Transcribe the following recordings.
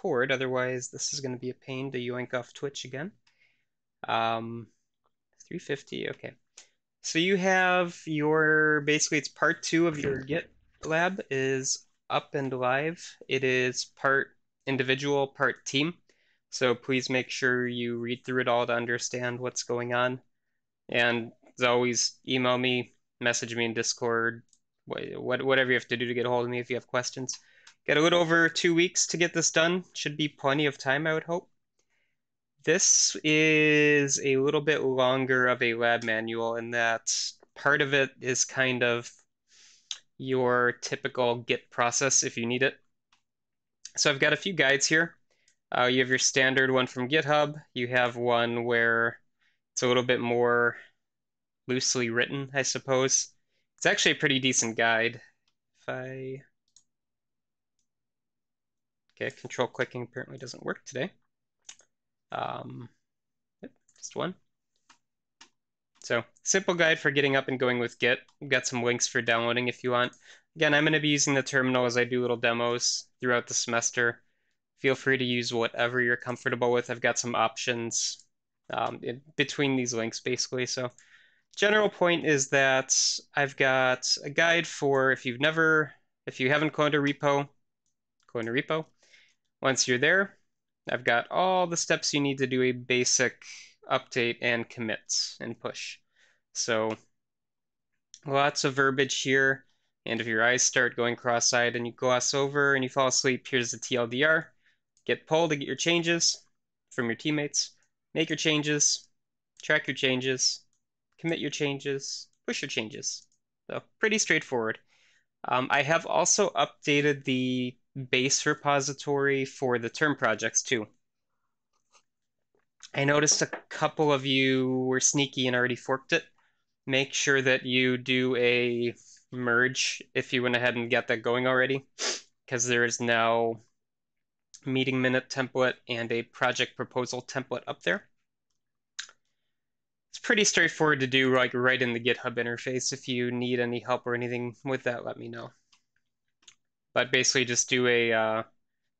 record, otherwise this is going to be a pain to yoink off Twitch again. Um, 350, okay. So you have your, basically it's part two of your GitLab is up and live. It is part individual, part team. So please make sure you read through it all to understand what's going on. And as always, email me, message me in Discord, whatever you have to do to get a hold of me if you have questions. Got a little over two weeks to get this done. Should be plenty of time, I would hope. This is a little bit longer of a lab manual in that part of it is kind of your typical Git process if you need it. So I've got a few guides here. Uh, you have your standard one from GitHub. You have one where it's a little bit more loosely written, I suppose. It's actually a pretty decent guide. If I... Okay, control clicking apparently doesn't work today. Um, yep, just one. So simple guide for getting up and going with Git. We've got some links for downloading if you want. Again, I'm going to be using the terminal as I do little demos throughout the semester. Feel free to use whatever you're comfortable with. I've got some options um, between these links basically. So general point is that I've got a guide for if you've never, if you haven't cloned a repo, clone a repo. Once you're there, I've got all the steps you need to do a basic update and commit and push. So lots of verbiage here. And if your eyes start going cross-eyed and you gloss over and you fall asleep, here's the TLDR. Git pull to get your changes from your teammates. Make your changes, track your changes, commit your changes, push your changes. So pretty straightforward. Um, I have also updated the base repository for the term projects too. I noticed a couple of you were sneaky and already forked it. Make sure that you do a merge if you went ahead and got that going already, because there is now meeting minute template and a project proposal template up there. It's pretty straightforward to do like right in the GitHub interface. If you need any help or anything with that, let me know. But basically just do a, uh,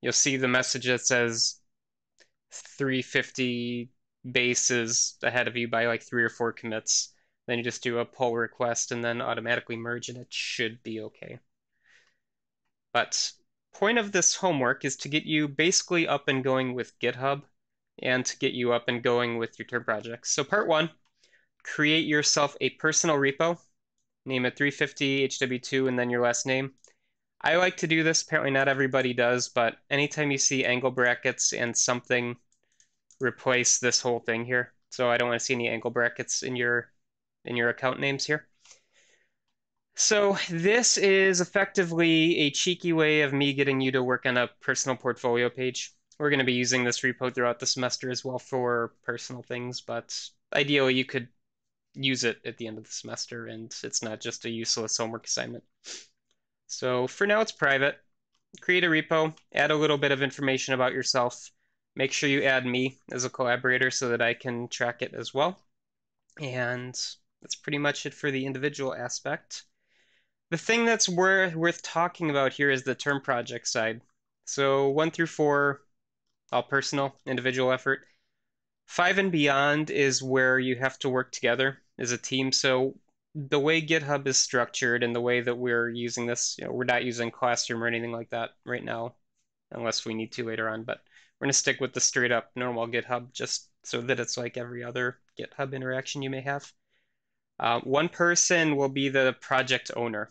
you'll see the message that says 350 bases ahead of you by like three or four commits. Then you just do a pull request and then automatically merge and it should be okay. But point of this homework is to get you basically up and going with GitHub and to get you up and going with your term projects. So part one, create yourself a personal repo, name it 350 HW2 and then your last name. I like to do this, apparently not everybody does, but anytime you see angle brackets and something, replace this whole thing here. So I don't want to see any angle brackets in your in your account names here. So this is effectively a cheeky way of me getting you to work on a personal portfolio page. We're going to be using this repo throughout the semester as well for personal things, but ideally you could use it at the end of the semester and it's not just a useless homework assignment. So for now it's private. Create a repo, add a little bit of information about yourself. Make sure you add me as a collaborator so that I can track it as well. And that's pretty much it for the individual aspect. The thing that's worth, worth talking about here is the term project side. So one through four, all personal, individual effort. Five and beyond is where you have to work together as a team. So the way GitHub is structured and the way that we're using this, you know, we're not using Classroom or anything like that right now, unless we need to later on. But we're going to stick with the straight up normal GitHub just so that it's like every other GitHub interaction you may have. Uh, one person will be the project owner.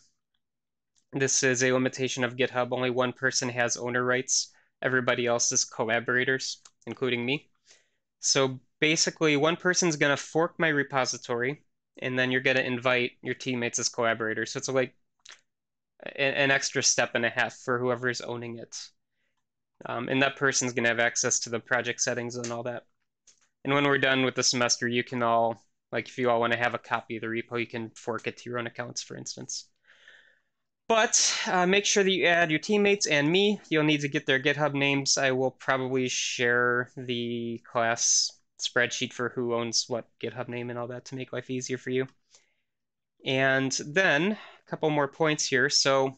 This is a limitation of GitHub. Only one person has owner rights. Everybody else is collaborators, including me. So basically, one person's going to fork my repository, and then you're going to invite your teammates as collaborators. So it's like an extra step and a half for whoever is owning it. Um, and that person's going to have access to the project settings and all that. And when we're done with the semester, you can all, like if you all want to have a copy of the repo, you can fork it to your own accounts, for instance. But uh, make sure that you add your teammates and me. You'll need to get their GitHub names. I will probably share the class spreadsheet for who owns what GitHub name and all that to make life easier for you. And then a couple more points here. So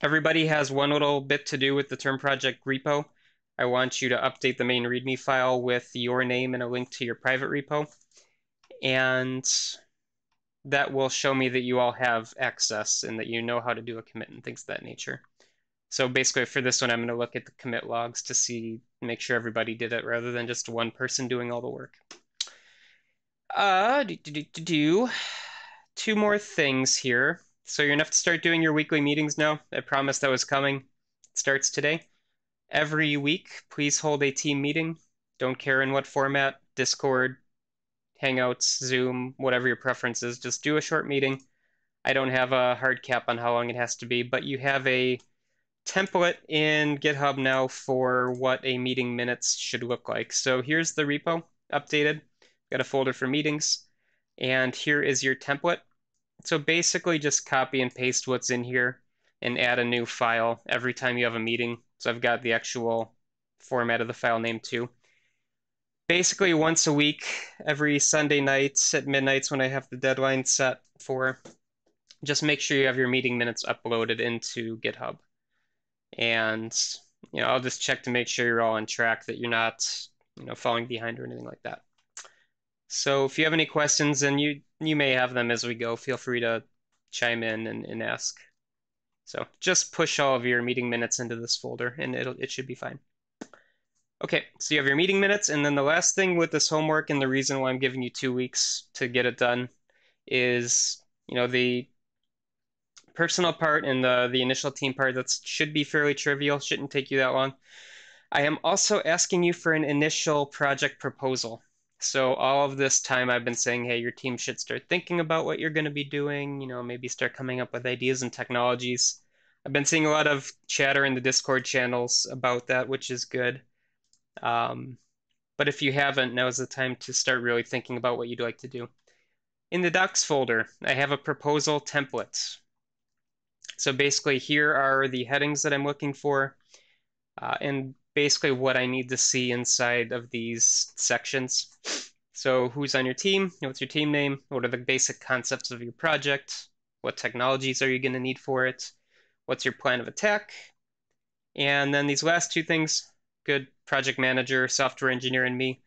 everybody has one little bit to do with the term project repo. I want you to update the main README file with your name and a link to your private repo. And that will show me that you all have access and that you know how to do a commit and things of that nature. So basically for this one, I'm going to look at the commit logs to see, make sure everybody did it rather than just one person doing all the work. Uh, do, do, do, do, two more things here. So you're have to start doing your weekly meetings now. I promised that was coming. It starts today. Every week, please hold a team meeting. Don't care in what format, Discord, Hangouts, Zoom, whatever your preference is. Just do a short meeting. I don't have a hard cap on how long it has to be, but you have a template in GitHub now for what a meeting minutes should look like. So here's the repo updated. Got a folder for meetings. And here is your template. So basically just copy and paste what's in here and add a new file every time you have a meeting. So I've got the actual format of the file name too. Basically once a week, every Sunday nights at midnights when I have the deadline set for, just make sure you have your meeting minutes uploaded into GitHub. And you know, I'll just check to make sure you're all on track, that you're not, you know, falling behind or anything like that. So if you have any questions, and you you may have them as we go, feel free to chime in and, and ask. So just push all of your meeting minutes into this folder, and it'll it should be fine. Okay, so you have your meeting minutes, and then the last thing with this homework, and the reason why I'm giving you two weeks to get it done, is you know the personal part and the the initial team part that should be fairly trivial, shouldn't take you that long. I am also asking you for an initial project proposal. So all of this time I've been saying, hey, your team should start thinking about what you're going to be doing, you know, maybe start coming up with ideas and technologies. I've been seeing a lot of chatter in the Discord channels about that, which is good. Um, but if you haven't, now is the time to start really thinking about what you'd like to do. In the docs folder, I have a proposal template. So basically here are the headings that I'm looking for. Uh, and basically what I need to see inside of these sections. So who's on your team? What's your team name? What are the basic concepts of your project? What technologies are you going to need for it? What's your plan of attack? And then these last two things, good project manager, software engineer, and me,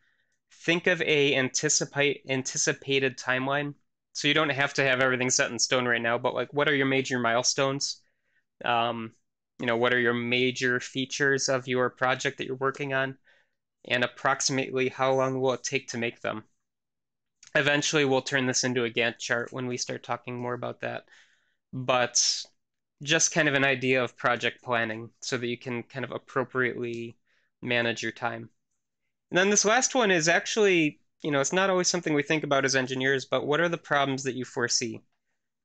think of a anticipate anticipated timeline. So you don't have to have everything set in stone right now, but like what are your major milestones? Um, you know, what are your major features of your project that you're working on, and approximately how long will it take to make them. Eventually, we'll turn this into a Gantt chart when we start talking more about that. But just kind of an idea of project planning so that you can kind of appropriately manage your time. And then this last one is actually, you know, it's not always something we think about as engineers, but what are the problems that you foresee?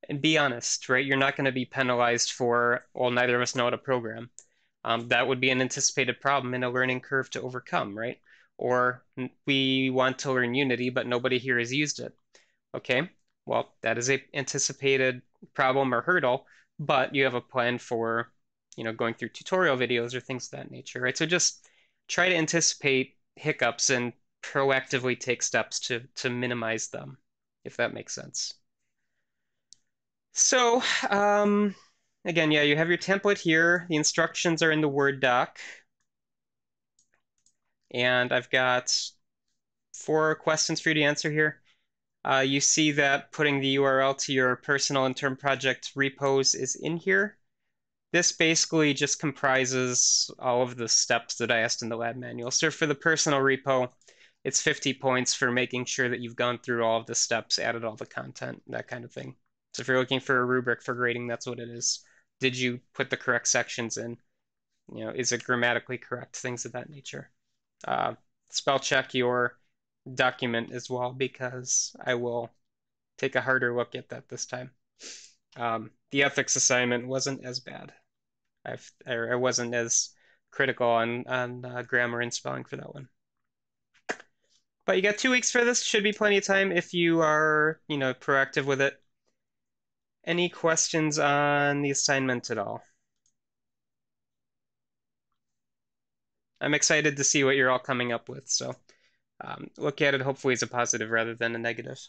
and be honest, right? You're not going to be penalized for, well, neither of us know how to program. Um, that would be an anticipated problem in a learning curve to overcome, right? Or we want to learn Unity, but nobody here has used it. Okay, well, that is a anticipated problem or hurdle, but you have a plan for, you know, going through tutorial videos or things of that nature, right? So just try to anticipate hiccups and proactively take steps to to minimize them, if that makes sense. So, um, again, yeah, you have your template here. The instructions are in the Word doc. And I've got four questions for you to answer here. Uh, you see that putting the URL to your personal intern project repos is in here. This basically just comprises all of the steps that I asked in the lab manual. So for the personal repo, it's 50 points for making sure that you've gone through all of the steps, added all the content, that kind of thing. So if you're looking for a rubric for grading, that's what it is. Did you put the correct sections in? You know, is it grammatically correct? Things of that nature. Uh, spell check your document as well because I will take a harder look at that this time. Um, the ethics assignment wasn't as bad. I've, I wasn't as critical on, on uh, grammar and spelling for that one. But you got two weeks for this. Should be plenty of time if you are, you know, proactive with it. Any questions on the assignment at all? I'm excited to see what you're all coming up with, so um, look at it hopefully as a positive rather than a negative.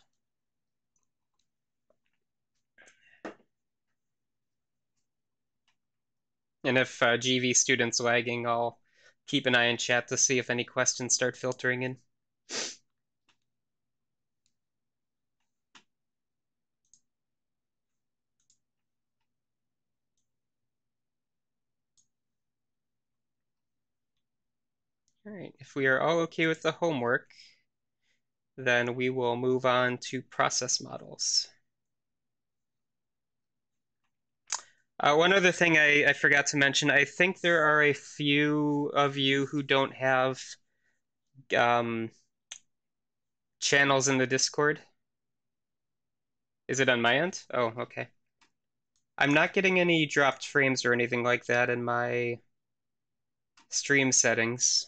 And if uh, GV students lagging, I'll keep an eye in chat to see if any questions start filtering in. All right, if we are all okay with the homework, then we will move on to process models. Uh, one other thing I, I forgot to mention, I think there are a few of you who don't have um, channels in the Discord. Is it on my end? Oh, okay. I'm not getting any dropped frames or anything like that in my stream settings.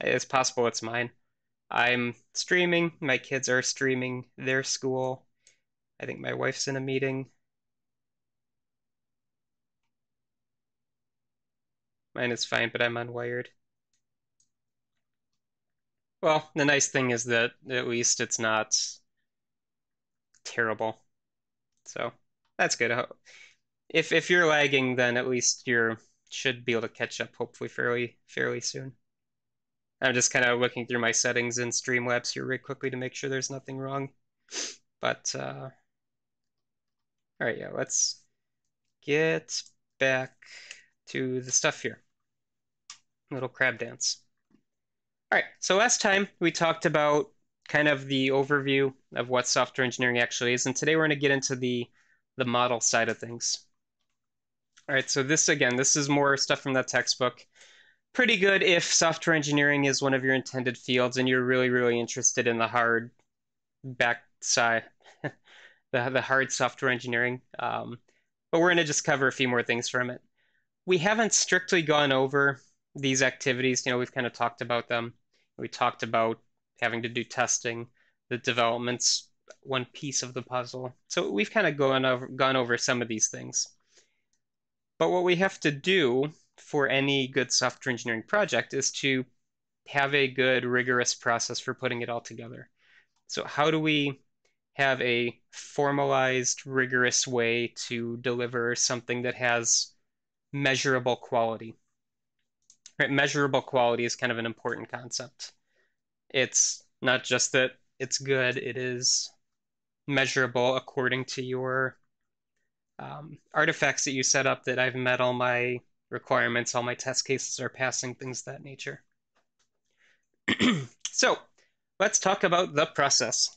It's possible it's mine. I'm streaming, my kids are streaming their school. I think my wife's in a meeting. Mine is fine, but I'm unwired. Well, the nice thing is that at least it's not terrible. So that's good. If if you're lagging, then at least you're should be able to catch up hopefully fairly fairly soon. I'm just kind of looking through my settings in Streamlabs here really quickly to make sure there's nothing wrong. But uh, all right, yeah, let's get back to the stuff here. Little crab dance. All right, so last time we talked about kind of the overview of what software engineering actually is, and today we're going to get into the the model side of things. All right, so this again, this is more stuff from the textbook. Pretty good if software engineering is one of your intended fields and you're really, really interested in the hard backside, the, the hard software engineering. Um, but we're going to just cover a few more things from it. We haven't strictly gone over these activities. You know, we've kind of talked about them. We talked about having to do testing, the development's one piece of the puzzle. So we've kind of gone over gone over some of these things. But what we have to do for any good software engineering project is to have a good rigorous process for putting it all together. So how do we have a formalized, rigorous way to deliver something that has measurable quality? Right, measurable quality is kind of an important concept. It's not just that it's good, it is measurable according to your um, artifacts that you set up that I've met all my requirements, all my test cases are passing, things that nature. so let's talk about the process.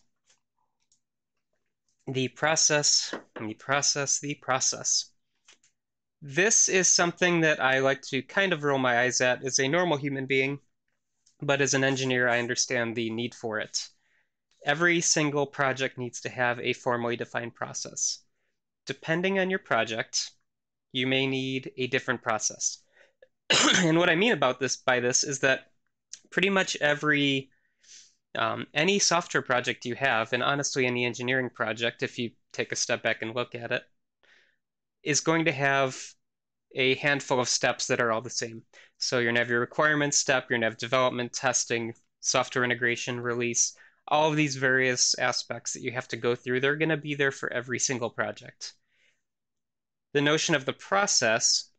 The process, the process, the process. This is something that I like to kind of roll my eyes at as a normal human being, but as an engineer, I understand the need for it. Every single project needs to have a formally defined process. Depending on your project, you may need a different process. and what I mean about this by this is that pretty much every um, any software project you have, and honestly any engineering project, if you take a step back and look at it, is going to have a handful of steps that are all the same. So you're gonna have your requirements step, you're gonna have development, testing, software integration, release, all of these various aspects that you have to go through, they're gonna be there for every single project. The notion of the process,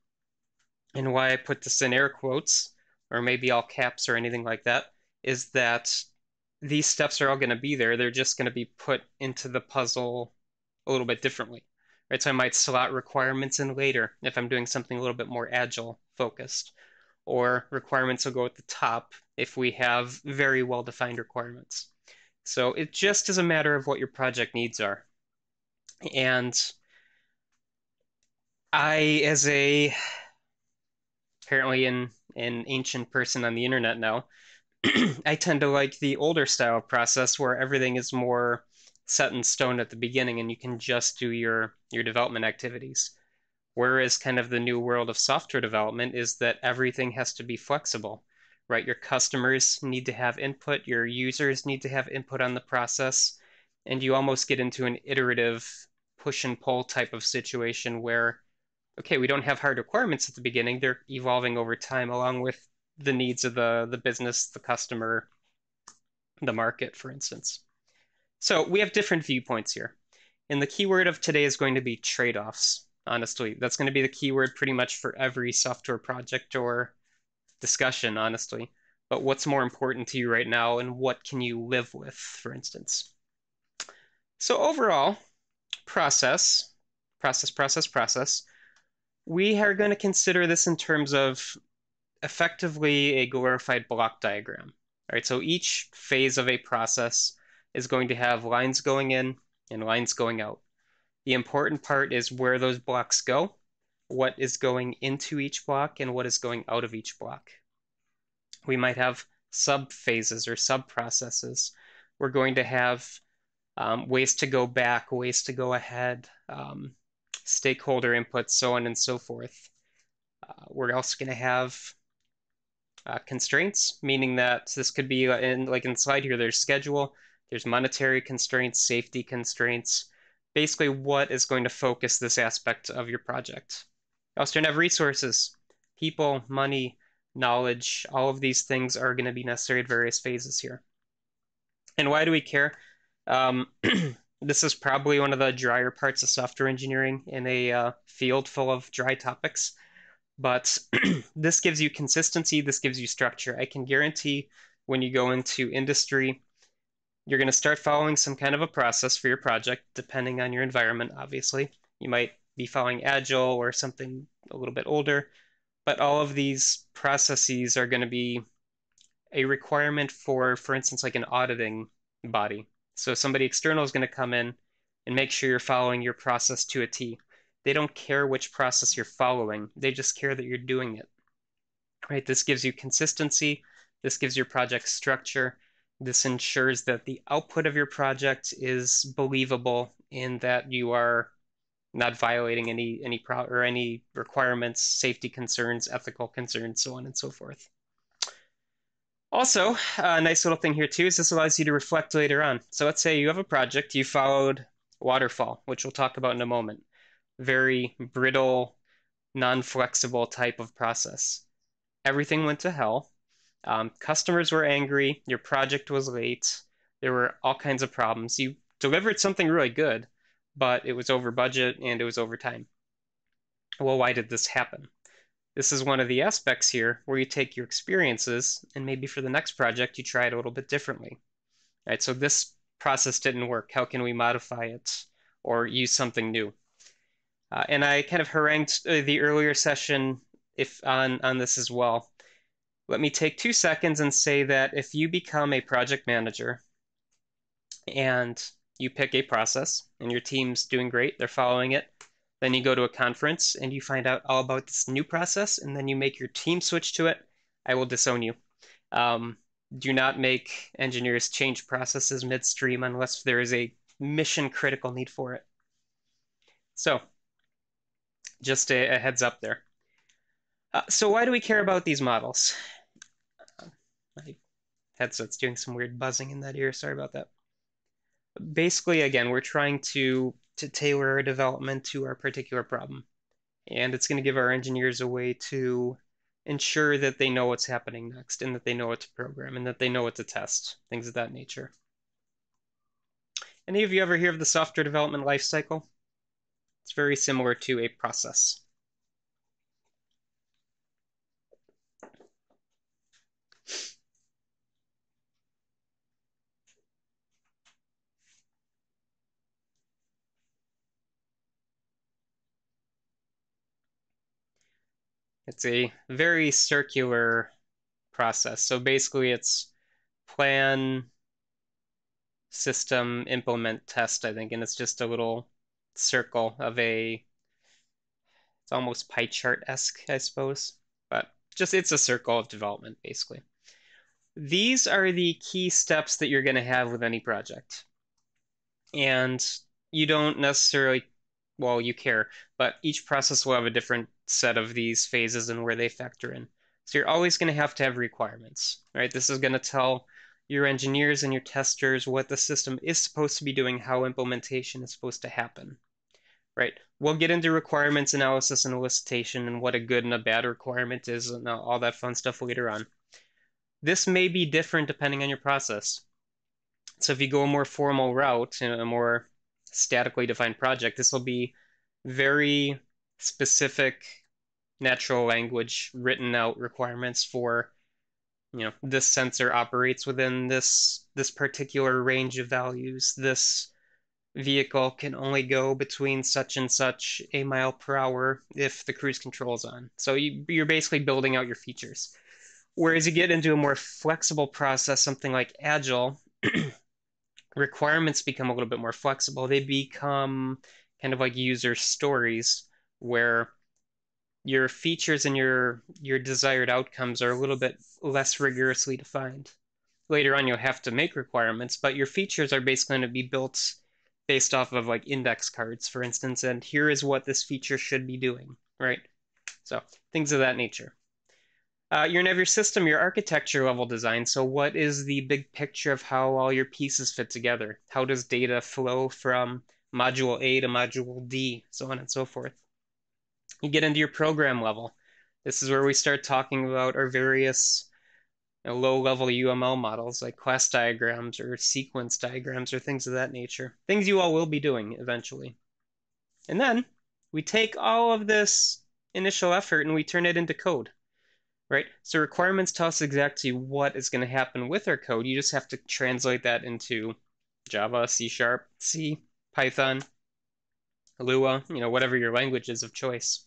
and why I put this in air quotes, or maybe all caps or anything like that, is that these steps are all going to be there. They're just going to be put into the puzzle a little bit differently right? So I might slot requirements in later if I'm doing something a little bit more agile focused. Or requirements will go at the top if we have very well defined requirements. So it just is a matter of what your project needs are. And I, as a apparently an, an ancient person on the internet now, I tend to like the older style process where everything is more set in stone at the beginning and you can just do your your development activities. Whereas kind of the new world of software development is that everything has to be flexible right? Your customers need to have input your users need to have input on the process and you almost get into an iterative push and pull type of situation where okay we don't have hard requirements at the beginning. They're evolving over time along with the needs of the the business the customer the market for instance so we have different viewpoints here. And the keyword of today is going to be trade-offs, honestly. That's going to be the keyword pretty much for every software project or discussion, honestly. But what's more important to you right now, and what can you live with, for instance? So overall, process, process, process, process. We are going to consider this in terms of effectively a glorified block diagram. All right, so each phase of a process is going to have lines going in and lines going out. The important part is where those blocks go, what is going into each block, and what is going out of each block. We might have sub-phases or sub-processes. We're going to have um, ways to go back, ways to go ahead, um, stakeholder input, so on and so forth. Uh, we're also going to have uh, constraints, meaning that this could be in like in slide here, there's schedule, there's monetary constraints, safety constraints, basically what is going to focus this aspect of your project. You also have resources, people, money, knowledge, all of these things are going to be necessary at various phases here. And why do we care? Um, this is probably one of the drier parts of software engineering in a uh, field full of dry topics. But this gives you consistency, this gives you structure. I can guarantee when you go into industry, you're going to start following some kind of a process for your project, depending on your environment, obviously. You might be following Agile or something a little bit older, but all of these processes are going to be a requirement for, for instance, like an auditing body. So somebody external is going to come in and make sure you're following your process to a T. They don't care which process you're following. They just care that you're doing it. Right? This gives you consistency. This gives your project structure. This ensures that the output of your project is believable in that you are not violating any any pro or any requirements, safety concerns, ethical concerns, so on and so forth. Also, a nice little thing here too is this allows you to reflect later on. So let's say you have a project, you followed waterfall, which we'll talk about in a moment. Very brittle, non-flexible type of process. Everything went to hell. Um, customers were angry. Your project was late. There were all kinds of problems. You delivered something really good, but it was over budget and it was over time. Well, why did this happen? This is one of the aspects here where you take your experiences and maybe for the next project you try it a little bit differently. Right, so this process didn't work. How can we modify it or use something new? Uh, and I kind of harangued uh, the earlier session if on, on this as well. Let me take two seconds and say that if you become a project manager and you pick a process and your team's doing great, they're following it, then you go to a conference and you find out all about this new process, and then you make your team switch to it. I will disown you. Um, do not make engineers change processes midstream unless there is a mission critical need for it. So, just a, a heads up there. Uh, so, why do we care about these models? Headset's doing some weird buzzing in that ear. Sorry about that. Basically, again, we're trying to to tailor our development to our particular problem. And it's going to give our engineers a way to ensure that they know what's happening next and that they know what to program and that they know what to test, things of that nature. Any of you ever hear of the software development lifecycle? It's very similar to a process. It's a very circular process. So basically it's plan, system, implement, test, I think, and it's just a little circle of a, it's almost pie chart-esque, I suppose, but just it's a circle of development, basically. These are the key steps that you're going to have with any project. And you don't necessarily well, you care, but each process will have a different set of these phases and where they factor in. So you're always going to have to have requirements, right? This is going to tell your engineers and your testers what the system is supposed to be doing, how implementation is supposed to happen, right? We'll get into requirements analysis and elicitation and what a good and a bad requirement is and all that fun stuff later on. This may be different depending on your process. So if you go a more formal route, in a more statically defined project, this will be very specific natural language written out requirements for you know this sensor operates within this this particular range of values. This vehicle can only go between such and such a mile per hour if the cruise control is on. So you, you're basically building out your features. Whereas you get into a more flexible process something like agile requirements become a little bit more flexible. They become kind of like user stories where your features and your your desired outcomes are a little bit less rigorously defined. Later on, you'll have to make requirements, but your features are basically going to be built based off of like index cards, for instance, and here is what this feature should be doing, right? So things of that nature. Uh, you're gonna have your system, your architecture level design. So what is the big picture of how all your pieces fit together? How does data flow from module A to module D, so on and so forth? You get into your program level. This is where we start talking about our various you know, low-level UML models like class diagrams or sequence diagrams or things of that nature. Things you all will be doing eventually. And then we take all of this initial effort and we turn it into code, right? So requirements tell us exactly what is going to happen with our code. You just have to translate that into Java, C Sharp, C, Python, Lua, you know, whatever your language is of choice.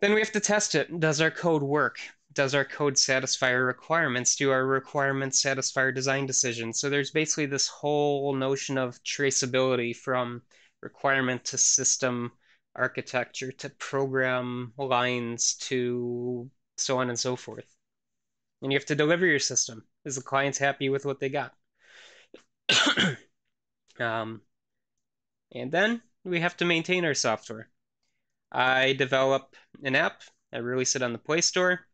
Then we have to test it. Does our code work? Does our code satisfy our requirements? Do our requirements satisfy our design decisions? So there's basically this whole notion of traceability from requirement to system architecture to program lines to so on and so forth. And you have to deliver your system. Is the client's happy with what they got? um, and then we have to maintain our software. I develop an app, I release it on the Play Store,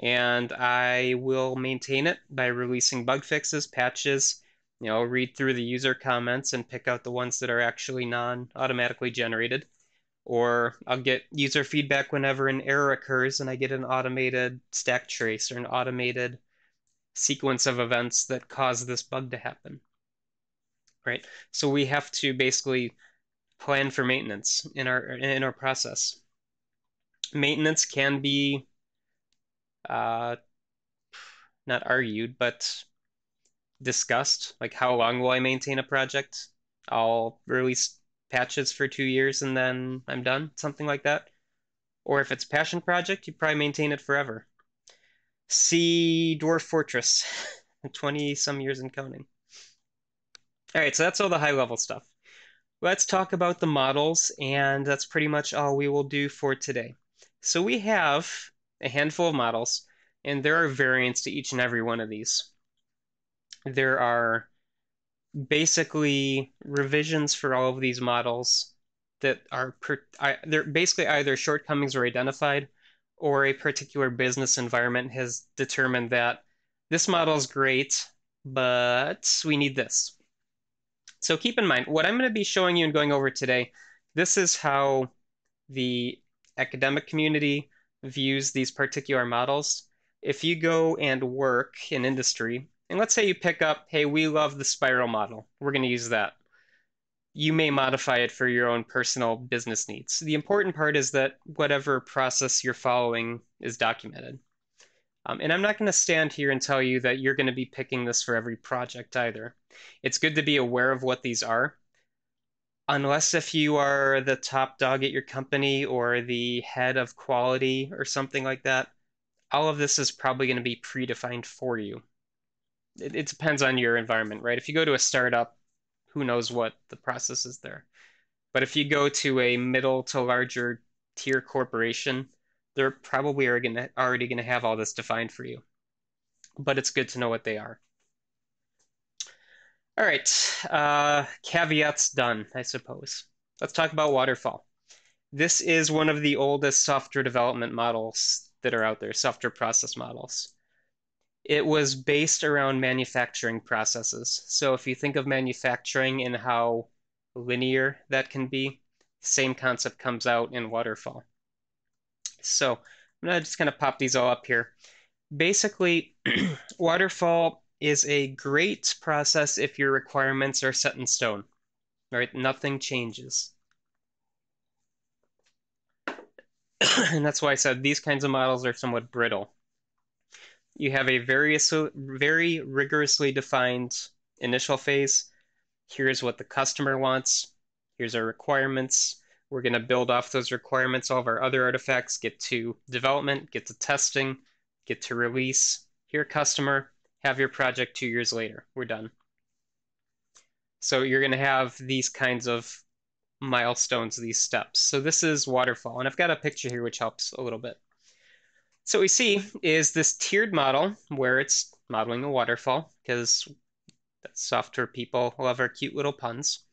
and I will maintain it by releasing bug fixes, patches, you know, read through the user comments and pick out the ones that are actually non-automatically generated. Or I'll get user feedback whenever an error occurs and I get an automated stack trace or an automated sequence of events that cause this bug to happen. Right? So we have to basically plan for maintenance in our in our process. Maintenance can be uh, not argued, but discussed. Like how long will I maintain a project? I'll release patches for two years and then I'm done, something like that. Or if it's passion project, you probably maintain it forever. See Dwarf Fortress, 20 some years in counting. All right, so that's all the high level stuff let's talk about the models, and that's pretty much all we will do for today. So we have a handful of models, and there are variants to each and every one of these. There are basically revisions for all of these models that are per, they're basically either shortcomings were identified or a particular business environment has determined that this model is great, but we need this. So keep in mind, what I'm going to be showing you and going over today, this is how the academic community views these particular models. If you go and work in industry, and let's say you pick up, hey, we love the spiral model, we're going to use that. You may modify it for your own personal business needs. The important part is that whatever process you're following is documented. Um, and I'm not going to stand here and tell you that you're going to be picking this for every project either. It's good to be aware of what these are. Unless if you are the top dog at your company or the head of quality or something like that, all of this is probably going to be predefined for you. It, it depends on your environment, right? If you go to a startup, who knows what the process is there. But if you go to a middle to larger tier corporation, they're probably are gonna already gonna have all this defined for you. But it's good to know what they are. All right, uh, caveats done, I suppose. Let's talk about waterfall. This is one of the oldest software development models that are out there, software process models. It was based around manufacturing processes. So if you think of manufacturing and how linear that can be, same concept comes out in waterfall. So I'm gonna just kind of pop these all up here. Basically, waterfall is a great process if your requirements are set in stone, right? Nothing changes. and that's why I said these kinds of models are somewhat brittle. You have a very, very rigorously defined initial phase. Here's what the customer wants. Here's our requirements. We're going to build off those requirements, all of our other artifacts, get to development, get to testing, get to release. Here, customer, have your project two years later. We're done. So you're going to have these kinds of milestones, these steps. So this is waterfall, and I've got a picture here which helps a little bit. So what we see is this tiered model where it's modeling a waterfall because software people love our cute little puns.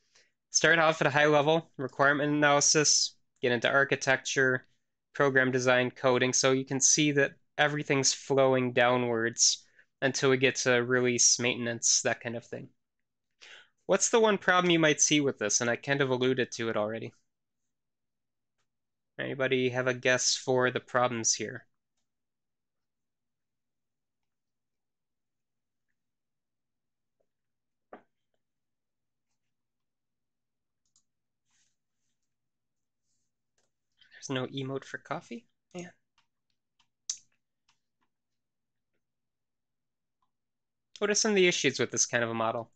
Start off at a high level, requirement analysis, get into architecture, program design, coding, so you can see that everything's flowing downwards until we get to release maintenance, that kind of thing. What's the one problem you might see with this? And I kind of alluded to it already. Anybody have a guess for the problems here? There's no emote for coffee? Yeah. What are some of the issues with this kind of a model?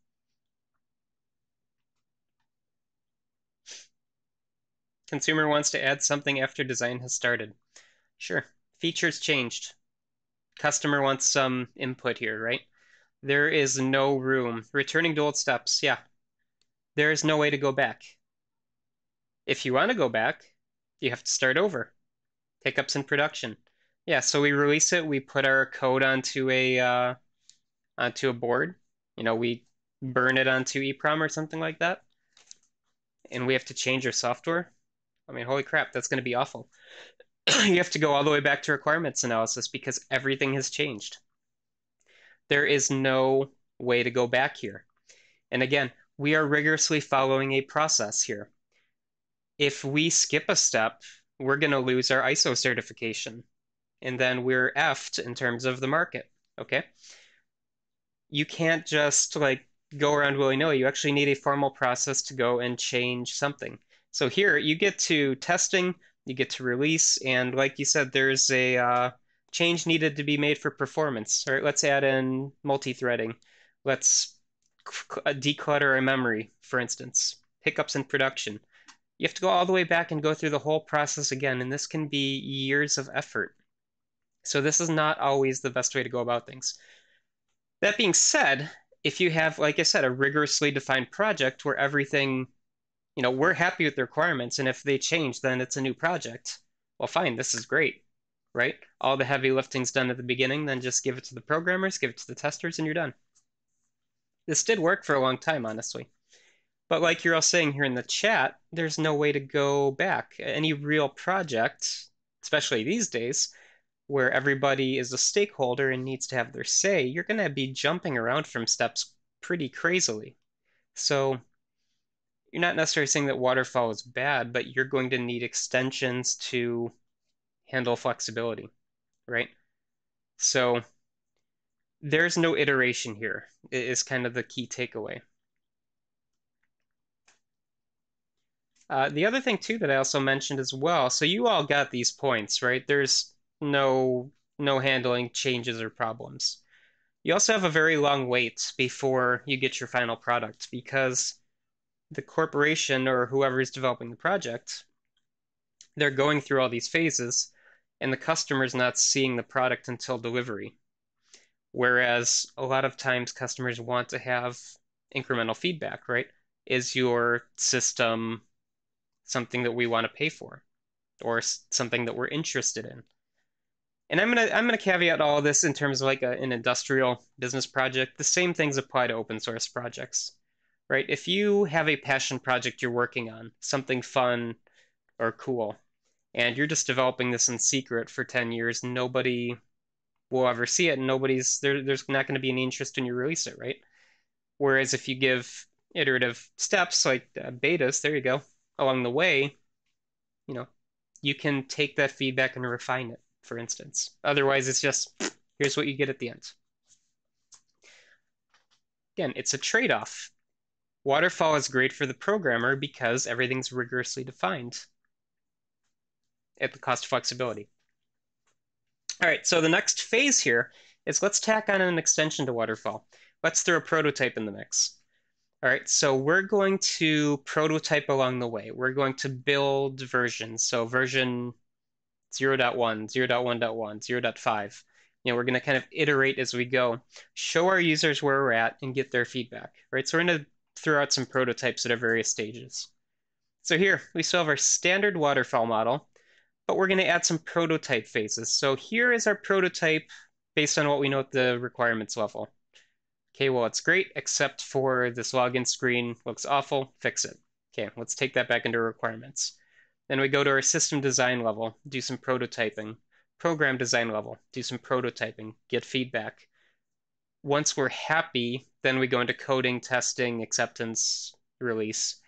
Consumer wants to add something after design has started. Sure. Features changed. Customer wants some input here, right? There is no room. Returning to old steps, yeah. There is no way to go back. If you want to go back, you have to start over. Hiccups in production. Yeah, so we release it, we put our code onto a uh, onto a board. You know, we burn it onto EEPROM or something like that. And we have to change our software. I mean, holy crap, that's going to be awful. you have to go all the way back to requirements analysis because everything has changed. There is no way to go back here. And again, we are rigorously following a process here. If we skip a step, we're going to lose our ISO certification. And then we're effed in terms of the market. Okay? You can't just like go around willy-nilly. You actually need a formal process to go and change something. So here you get to testing, you get to release, and like you said, there's a uh, change needed to be made for performance. All right, let's add in multi-threading. Let's declutter our memory, for instance. Hiccups in production. You have to go all the way back and go through the whole process again, and this can be years of effort. So this is not always the best way to go about things. That being said, if you have, like I said, a rigorously defined project where everything you know, we're happy with the requirements, and if they change, then it's a new project. Well, fine, this is great, right? All the heavy lifting's done at the beginning, then just give it to the programmers, give it to the testers, and you're done. This did work for a long time, honestly. But like you're all saying here in the chat, there's no way to go back. Any real project, especially these days, where everybody is a stakeholder and needs to have their say, you're going to be jumping around from steps pretty crazily. So you're not necessarily saying that waterfall is bad, but you're going to need extensions to handle flexibility, right? So there's no iteration here is kind of the key takeaway. Uh, the other thing too that I also mentioned as well, so you all got these points, right? There's no no handling changes or problems. You also have a very long wait before you get your final product because the corporation or whoever is developing the project, they're going through all these phases, and the customer's not seeing the product until delivery. Whereas a lot of times customers want to have incremental feedback, right? Is your system something that we want to pay for or something that we're interested in? And I'm gonna I'm gonna caveat all this in terms of like a, an industrial business project. The same things apply to open source projects right? If you have a passion project you're working on, something fun or cool, and you're just developing this in secret for 10 years, nobody will ever see it, and nobody's there. There's not going to be any interest in you release it, right? Whereas if you give iterative steps like uh, betas, there you go, along the way, you know, you can take that feedback and refine it. For instance, otherwise it's just here's what you get at the end. Again, it's a trade-off Waterfall is great for the programmer because everything's rigorously defined. at the cost of flexibility. All right, so the next phase here is let's tack on an extension to waterfall. Let's throw a prototype in the mix. All right, so we're going to prototype along the way. We're going to build versions. So version 0.1, 0.1.1, 0.5. You know, we're going to kind of iterate as we go, show our users where we're at and get their feedback, right? So we're going to throw out some prototypes at our various stages. So here, we still have our standard waterfall model, but we're going to add some prototype phases. So here is our prototype based on what we know at the requirements level. Okay, well, it's great, except for this login screen looks awful, fix it. Okay, let's take that back into requirements. Then we go to our system design level, do some prototyping. Program design level, do some prototyping, get feedback. Once we're happy, then we go into coding, testing, acceptance, release.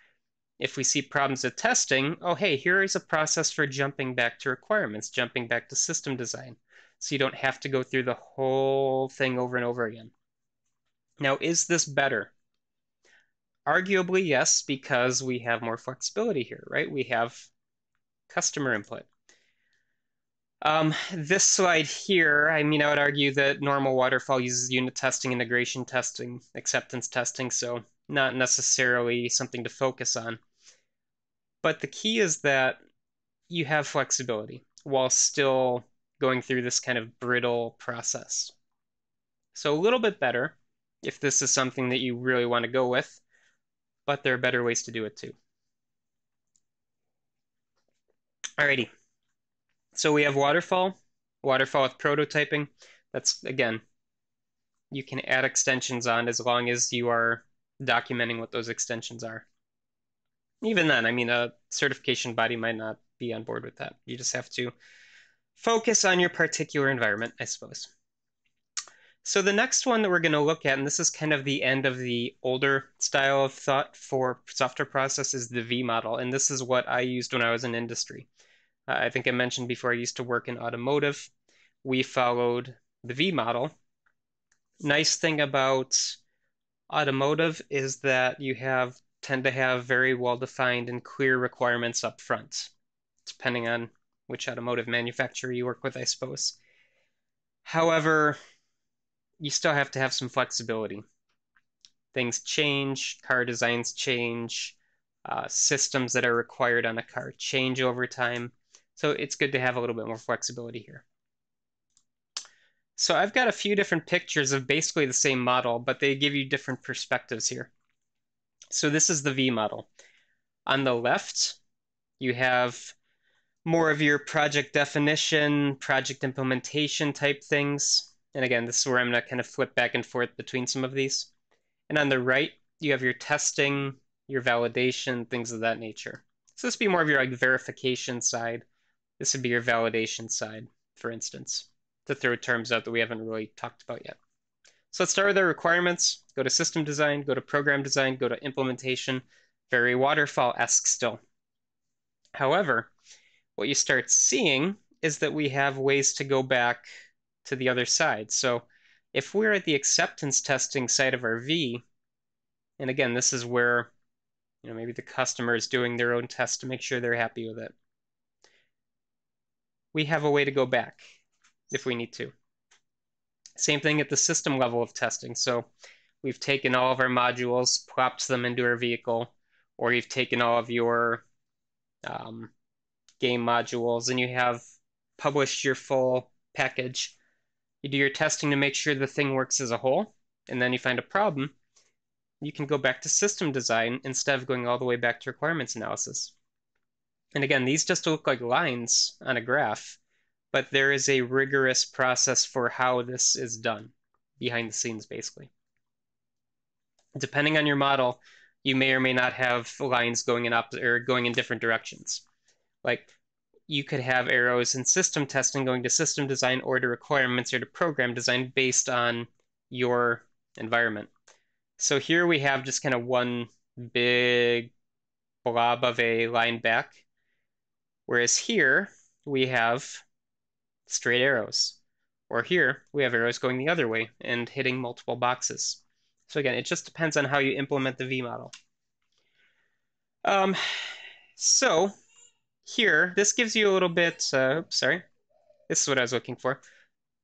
If we see problems with testing, oh, hey, here is a process for jumping back to requirements, jumping back to system design. So you don't have to go through the whole thing over and over again. Now, is this better? Arguably, yes, because we have more flexibility here, right? We have customer input. Um, this slide here, I mean, I would argue that normal waterfall uses unit testing, integration testing, acceptance testing, so not necessarily something to focus on. But the key is that you have flexibility while still going through this kind of brittle process. So a little bit better, if this is something that you really want to go with, but there are better ways to do it too. Alrighty, so we have waterfall, waterfall with prototyping. That's, again, you can add extensions on as long as you are documenting what those extensions are. Even then, I mean, a certification body might not be on board with that. You just have to focus on your particular environment, I suppose. So the next one that we're going to look at, and this is kind of the end of the older style of thought for software process, is the V model. And this is what I used when I was in industry. Uh, I think I mentioned before I used to work in automotive. We followed the V model. Nice thing about automotive is that you have tend to have very well-defined and clear requirements up front, depending on which automotive manufacturer you work with, I suppose. However, you still have to have some flexibility. Things change, car designs change, uh, systems that are required on a car change over time. So it's good to have a little bit more flexibility here. So I've got a few different pictures of basically the same model, but they give you different perspectives here. So this is the V model. On the left, you have more of your project definition, project implementation type things. And again, this is where I'm going to kind of flip back and forth between some of these. And on the right, you have your testing, your validation, things of that nature. So this would be more of your like verification side. This would be your validation side, for instance, to throw terms out that we haven't really talked about yet. So let's start with our requirements. Go to system design, go to program design, go to implementation. Very waterfall-esque still. However, what you start seeing is that we have ways to go back to the other side. So if we're at the acceptance testing side of our V, and again, this is where you know maybe the customer is doing their own test to make sure they're happy with it. We have a way to go back if we need to. Same thing at the system level of testing. So we've taken all of our modules, plopped them into our vehicle, or you've taken all of your um, game modules and you have published your full package you do your testing to make sure the thing works as a whole, and then you find a problem, you can go back to system design instead of going all the way back to requirements analysis. And again, these just look like lines on a graph, but there is a rigorous process for how this is done behind the scenes, basically. Depending on your model, you may or may not have lines going in or going in different directions. Like you could have arrows in system testing going to system design or to requirements or to program design based on your environment. So here we have just kind of one big blob of a line back, whereas here we have straight arrows. Or here we have arrows going the other way and hitting multiple boxes. So again, it just depends on how you implement the V model. Um, so here, this gives you a little bit, uh, sorry, this is what I was looking for.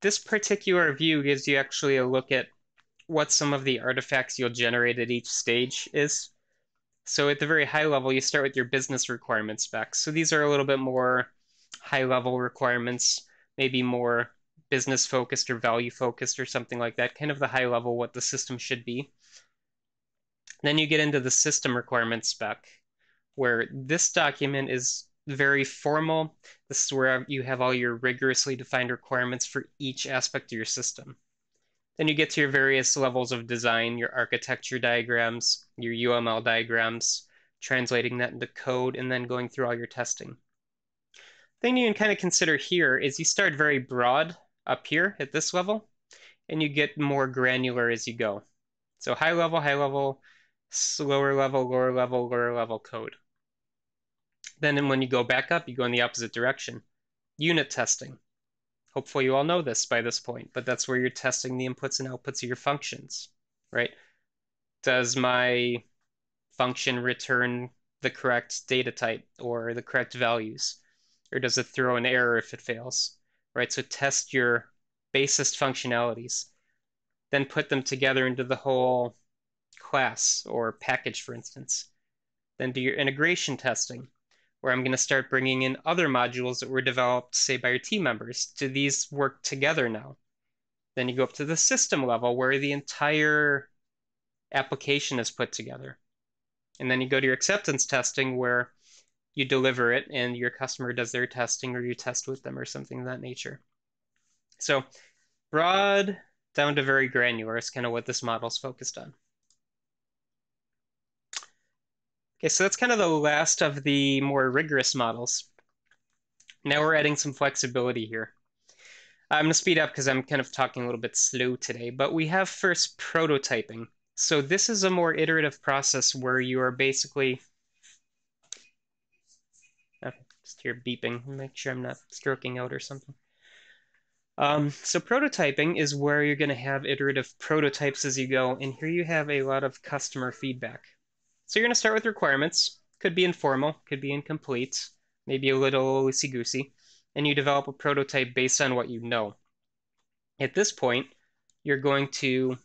This particular view gives you actually a look at what some of the artifacts you'll generate at each stage is. So at the very high level, you start with your business requirement specs. So these are a little bit more high level requirements, maybe more business focused or value focused or something like that, kind of the high level what the system should be. Then you get into the system requirement spec, where this document is very formal. This is where you have all your rigorously defined requirements for each aspect of your system. Then you get to your various levels of design, your architecture diagrams, your UML diagrams, translating that into code, and then going through all your testing. Thing you can kind of consider here is you start very broad up here at this level, and you get more granular as you go. So high level, high level, lower level, lower level, lower level code. Then when you go back up, you go in the opposite direction. Unit testing. Hopefully you all know this by this point, but that's where you're testing the inputs and outputs of your functions, right? Does my function return the correct data type or the correct values? Or does it throw an error if it fails, right? So test your basest functionalities, then put them together into the whole class or package, for instance. Then do your integration testing where I'm going to start bringing in other modules that were developed, say, by your team members. Do these work together now? Then you go up to the system level where the entire application is put together. And then you go to your acceptance testing where you deliver it and your customer does their testing or you test with them or something of that nature. So broad down to very granular is kind of what this model is focused on. Okay, so that's kind of the last of the more rigorous models. Now we're adding some flexibility here. I'm going to speed up because I'm kind of talking a little bit slow today, but we have first prototyping. So this is a more iterative process where you are basically, okay, just hear beeping, make sure I'm not stroking out or something. Um, so prototyping is where you're going to have iterative prototypes as you go, and here you have a lot of customer feedback. So you're going to start with requirements. Could be informal, could be incomplete, maybe a little loosey-goosey, and you develop a prototype based on what you know. At this point, you're going to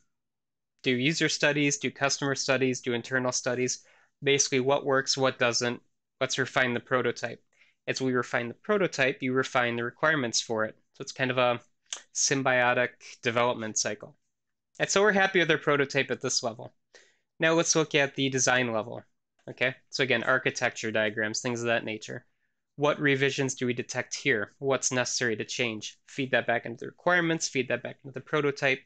do user studies, do customer studies, do internal studies, basically what works, what doesn't, let's refine the prototype. As we refine the prototype, you refine the requirements for it. So it's kind of a symbiotic development cycle. And so we're happy with our prototype at this level. Now let's look at the design level. Okay, so again, architecture diagrams, things of that nature. What revisions do we detect here? What's necessary to change? Feed that back into the requirements, feed that back into the prototype,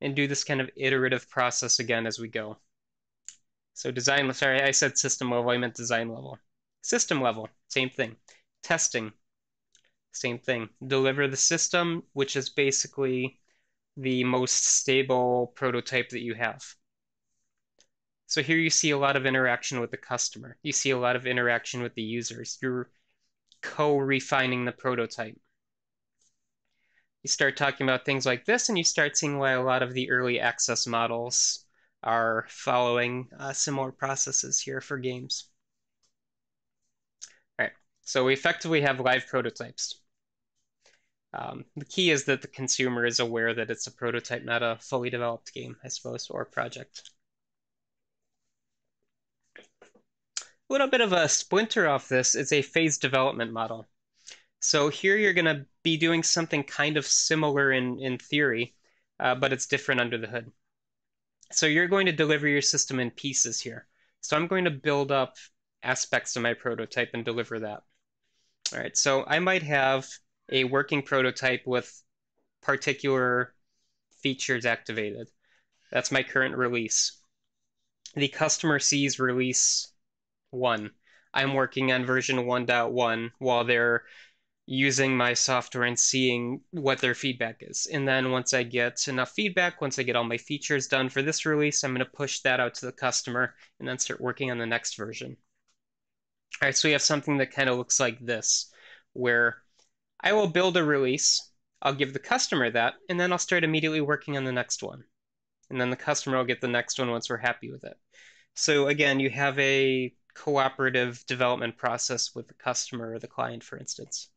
and do this kind of iterative process again as we go. So design, sorry, I said system level, I meant design level. System level, same thing. Testing, same thing. Deliver the system, which is basically the most stable prototype that you have. So here you see a lot of interaction with the customer. You see a lot of interaction with the users. You're co-refining the prototype. You start talking about things like this and you start seeing why a lot of the early access models are following uh, similar processes here for games. All right, so we effectively have live prototypes. Um, the key is that the consumer is aware that it's a prototype, not a fully developed game, I suppose, or project. Little bit of a splinter off this is a phase development model. So here you're going to be doing something kind of similar in, in theory, uh, but it's different under the hood. So you're going to deliver your system in pieces here. So I'm going to build up aspects of my prototype and deliver that. All right, so I might have a working prototype with particular features activated. That's my current release. The customer sees release 1. I'm working on version 1.1 while they're using my software and seeing what their feedback is. And then once I get enough feedback, once I get all my features done for this release, I'm going to push that out to the customer and then start working on the next version. All right, so we have something that kind of looks like this, where I will build a release, I'll give the customer that, and then I'll start immediately working on the next one. And then the customer will get the next one once we're happy with it. So again, you have a cooperative development process with the customer or the client, for instance.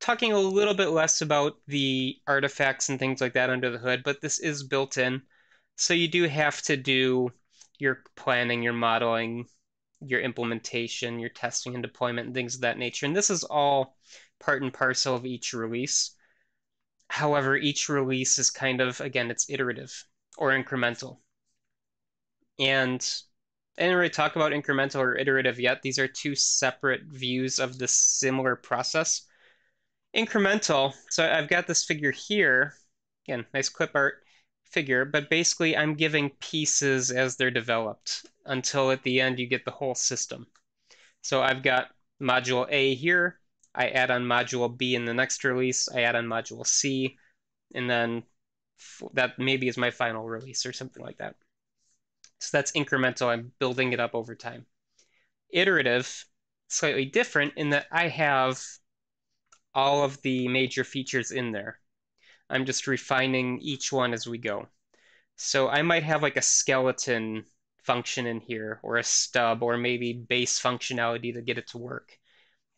Talking a little bit less about the artifacts and things like that under the hood, but this is built in. So you do have to do your planning, your modeling, your implementation, your testing and deployment, and things of that nature. And this is all part and parcel of each release. However, each release is kind of, again, it's iterative or incremental. And Didn't really talk about incremental or iterative yet. These are two separate views of this similar process. Incremental, so I've got this figure here. Again, nice clip art figure, but basically I'm giving pieces as they're developed until at the end you get the whole system. So I've got module A here, I add on module B in the next release, I add on module C, and then that maybe is my final release or something like that. So that's incremental. I'm building it up over time. Iterative, slightly different in that I have all of the major features in there. I'm just refining each one as we go. So I might have like a skeleton function in here or a stub or maybe base functionality to get it to work.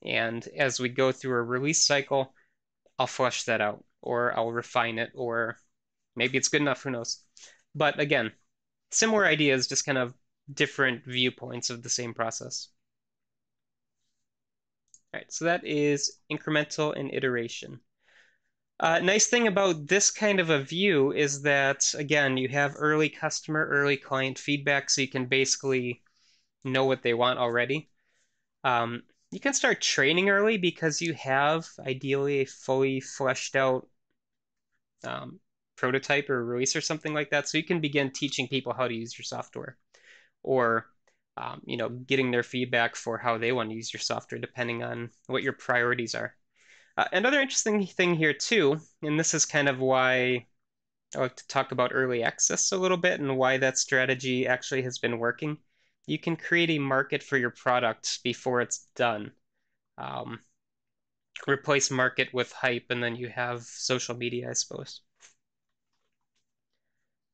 And as we go through a release cycle, I'll flush that out or I'll refine it or maybe it's good enough, who knows. But again, similar ideas, just kind of different viewpoints of the same process. All right, so that is incremental and iteration. Uh, nice thing about this kind of a view is that, again, you have early customer, early client feedback, so you can basically know what they want already. Um, you can start training early because you have ideally a fully fleshed out um, prototype or release or something like that. So you can begin teaching people how to use your software or um, you know, getting their feedback for how they want to use your software depending on what your priorities are. Uh, another interesting thing here too, and this is kind of why I like to talk about early access a little bit and why that strategy actually has been working. You can create a market for your product before it's done. Um, replace market with hype, and then you have social media, I suppose.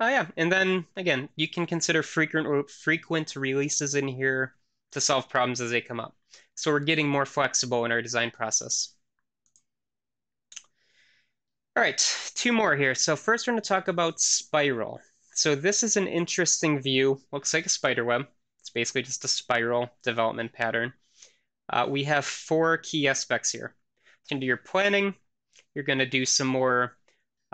Oh yeah, and then again, you can consider frequent frequent releases in here to solve problems as they come up. So we're getting more flexible in our design process. All right, two more here. So first we're going to talk about spiral. So this is an interesting view. Looks like a spider web. It's basically just a spiral development pattern. Uh, we have four key aspects here. You can do your planning. You're going to do some more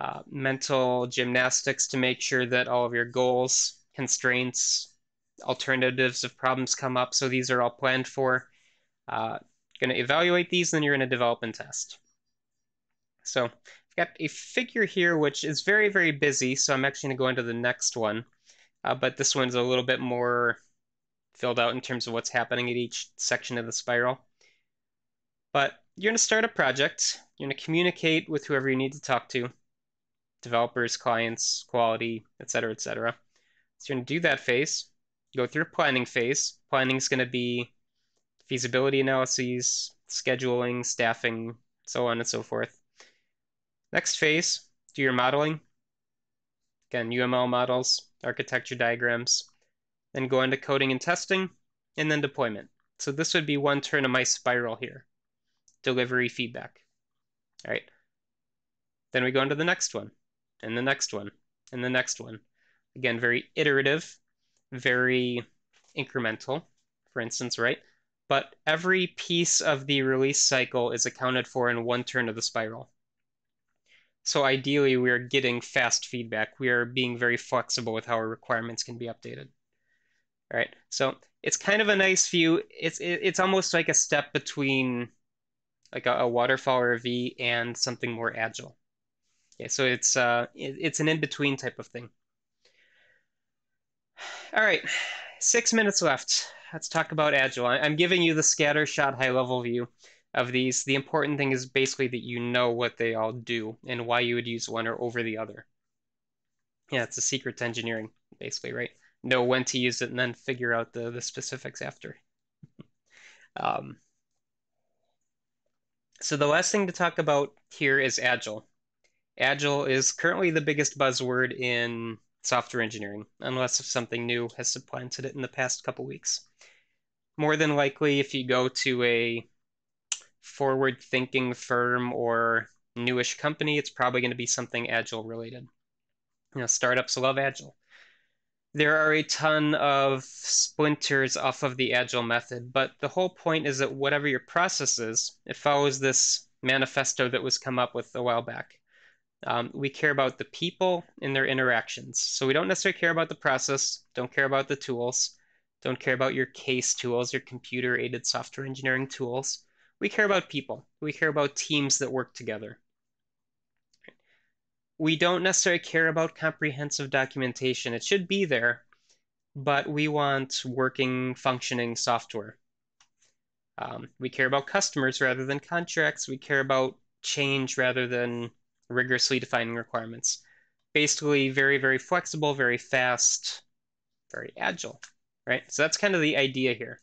uh, mental gymnastics to make sure that all of your goals, constraints, alternatives if problems come up. So these are all planned for. Uh, going to evaluate these, then you're going to develop and test. So I've got a figure here which is very, very busy. So I'm actually going to go into the next one. Uh, but this one's a little bit more filled out in terms of what's happening at each section of the spiral. But you're going to start a project. You're going to communicate with whoever you need to talk to developers, clients, quality, et cetera, et cetera. So you're going to do that phase, go through planning phase. Planning is going to be feasibility analyses, scheduling, staffing, so on and so forth. Next phase, do your modeling. Again, UML models, architecture diagrams, then go into coding and testing, and then deployment. So this would be one turn of my spiral here. Delivery feedback. All right. Then we go into the next one and the next one, and the next one. Again, very iterative, very incremental, for instance, right? But every piece of the release cycle is accounted for in one turn of the spiral. So ideally, we are getting fast feedback. We are being very flexible with how our requirements can be updated. All right, so it's kind of a nice view. It's it's almost like a step between like a, a waterfall or a V and something more agile. Okay, so it's uh, it, it's an in-between type of thing. All right, six minutes left. Let's talk about Agile. I'm giving you the scatter shot high-level view of these. The important thing is basically that you know what they all do and why you would use one or over the other. Yeah, it's a secret to engineering, basically, right? Know when to use it and then figure out the, the specifics after. um, so the last thing to talk about here is Agile. Agile is currently the biggest buzzword in software engineering, unless something new has supplanted it in the past couple weeks. more than likely, if you go to a forward-thinking firm or newish company, it's probably going to be something Agile related. You know, startups love Agile. There are a ton of splinters off of the Agile method, but the whole point is that whatever your process is, it follows this manifesto that was come up with a while back. Um, we care about the people and their interactions. So we don't necessarily care about the process, don't care about the tools, don't care about your case tools, your computer aided software engineering tools. We care about people. We care about teams that work together. We don't necessarily care about comprehensive documentation. It should be there, but we want working, functioning software. Um, we care about customers rather than contracts. We care about change rather than rigorously defining requirements. Basically, very, very flexible, very fast, very agile, right? So that's kind of the idea here.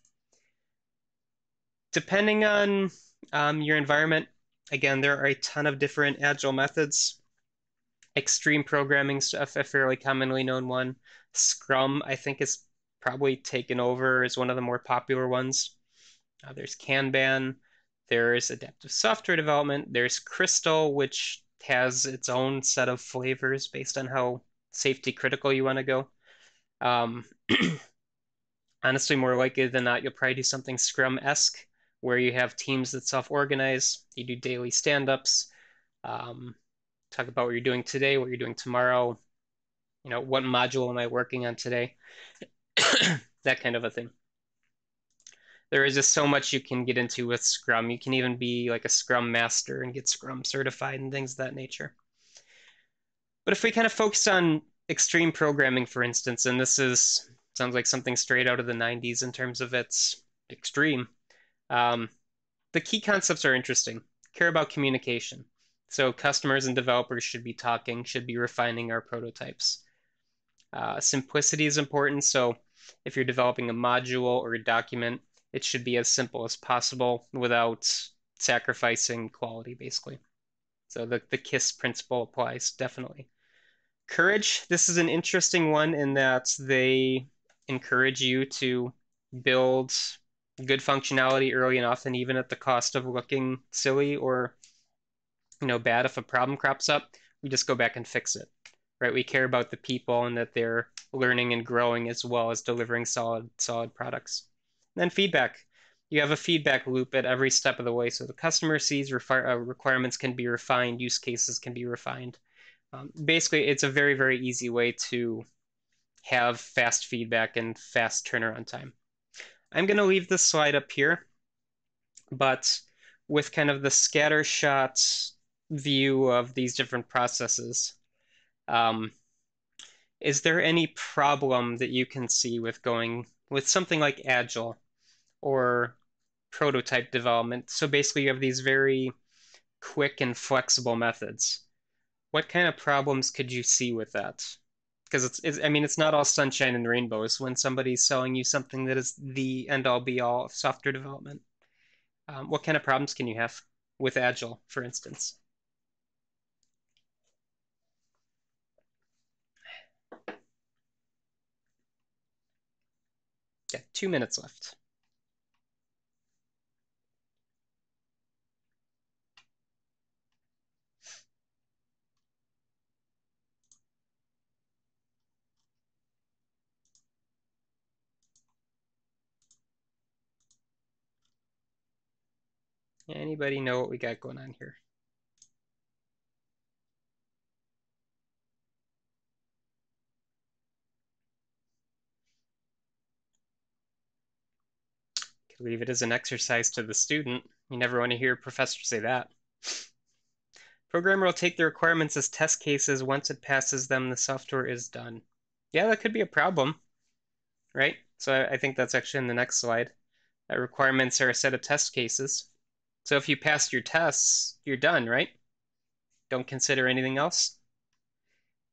Depending on um, your environment, again, there are a ton of different agile methods. Extreme programming stuff, a fairly commonly known one. Scrum, I think, is probably taken over as one of the more popular ones. Uh, there's Kanban, there's adaptive software development, there's Crystal, which has its own set of flavors based on how safety critical you want to go. Um, honestly, more likely than not, you'll probably do something Scrum esque where you have teams that self organize, you do daily stand ups, um, talk about what you're doing today, what you're doing tomorrow, you know, what module am I working on today, that kind of a thing. There is just so much you can get into with Scrum. You can even be like a Scrum master and get Scrum certified and things of that nature. But if we kind of focus on extreme programming, for instance, and this is sounds like something straight out of the 90s in terms of its extreme. Um, the key concepts are interesting. Care about communication. So customers and developers should be talking, should be refining our prototypes. Uh, simplicity is important. So if you're developing a module or a document, it should be as simple as possible without sacrificing quality, basically. So the, the KISS principle applies definitely. Courage, this is an interesting one in that they encourage you to build good functionality early enough and often, even at the cost of looking silly or you know bad if a problem crops up. We just go back and fix it, right? We care about the people and that they're learning and growing as well as delivering solid solid products. Then feedback. You have a feedback loop at every step of the way, so the customer sees refi- uh, requirements can be refined, use cases can be refined. Um, basically, it's a very very easy way to have fast feedback and fast turnaround time. I'm going to leave this slide up here, but with kind of the scatter scattershot view of these different processes, um, is there any problem that you can see with going with something like Agile or prototype development? So basically, you have these very quick and flexible methods. What kind of problems could you see with that? because it's, it's I mean it's not all sunshine and rainbows when somebody's selling you something that is the end all be all of software development. Um, what kind of problems can you have with Agile, for instance? Yeah, two minutes left. Anybody know what we got going on here? Leave it as an exercise to the student. You never want to hear a professor say that. Programmer will take the requirements as test cases. Once it passes them, the software is done. Yeah, that could be a problem, right? So I think that's actually in the next slide. That requirements are a set of test cases. So if you pass your tests, you're done, right? Don't consider anything else.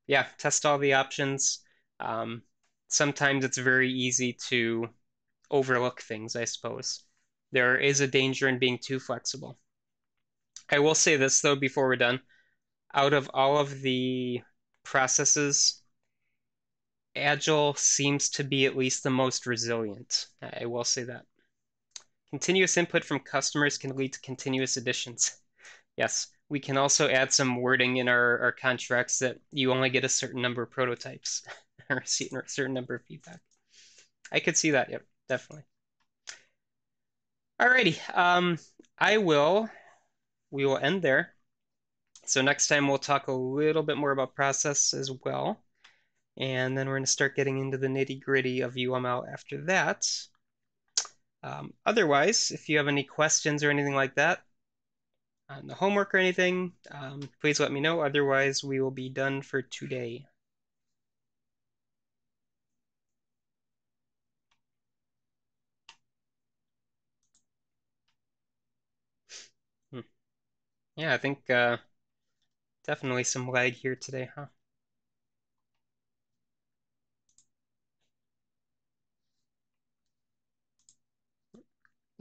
Yeah, test all the options. Um, sometimes it's very easy to overlook things, I suppose. There is a danger in being too flexible. I will say this, though, before we're done. Out of all of the processes, Agile seems to be at least the most resilient. I will say that. Continuous input from customers can lead to continuous additions. Yes, we can also add some wording in our, our contracts that you only get a certain number of prototypes or a certain number of feedback. I could see that, yep, definitely. Alrighty, um, I will, we will end there. So next time we'll talk a little bit more about process as well. And then we're going to start getting into the nitty gritty of UML after that. Um, otherwise, if you have any questions or anything like that on the homework or anything, um, please let me know. Otherwise, we will be done for today. Hmm. Yeah, I think uh, definitely some lag here today, huh?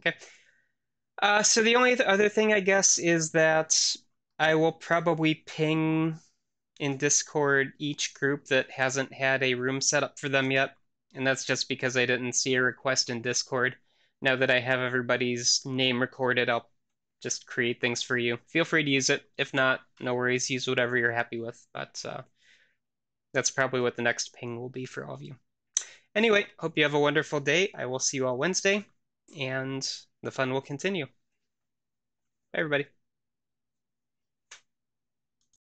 Okay. Uh, so the only other thing I guess is that I will probably ping in Discord each group that hasn't had a room set up for them yet. And that's just because I didn't see a request in Discord. Now that I have everybody's name recorded, I'll just create things for you. Feel free to use it. If not, no worries. Use whatever you're happy with. But uh, that's probably what the next ping will be for all of you. Anyway, hope you have a wonderful day. I will see you all Wednesday and the fun will continue. Bye, everybody.